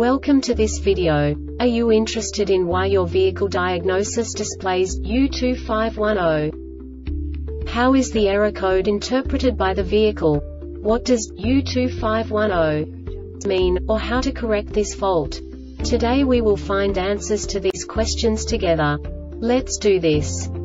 Welcome to this video. Are you interested in why your vehicle diagnosis displays U2510? How is the error code interpreted by the vehicle? What does U2510 mean, or how to correct this fault? Today we will find answers to these questions together. Let's do this.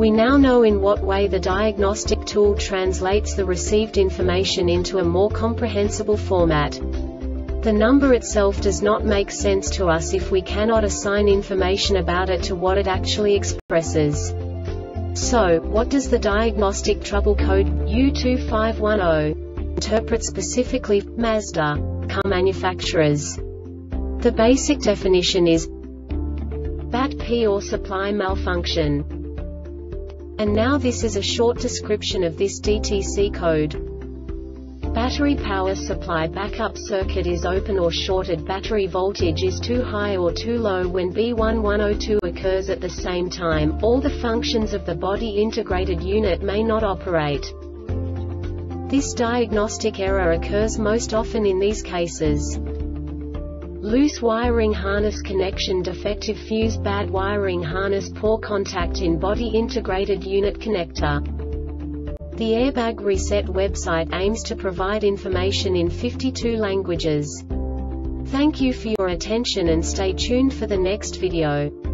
We now know in what way the diagnostic tool translates the received information into a more comprehensible format. The number itself does not make sense to us if we cannot assign information about it to what it actually expresses. So, what does the diagnostic trouble code U2510 interpret specifically Mazda car manufacturers? The basic definition is BAT-P or supply malfunction. And now this is a short description of this DTC code. Battery power supply backup circuit is open or shorted battery voltage is too high or too low when B1102 occurs at the same time, all the functions of the body integrated unit may not operate. This diagnostic error occurs most often in these cases. Loose wiring harness connection defective fuse bad wiring harness poor contact in body integrated unit connector. The Airbag Reset website aims to provide information in 52 languages. Thank you for your attention and stay tuned for the next video.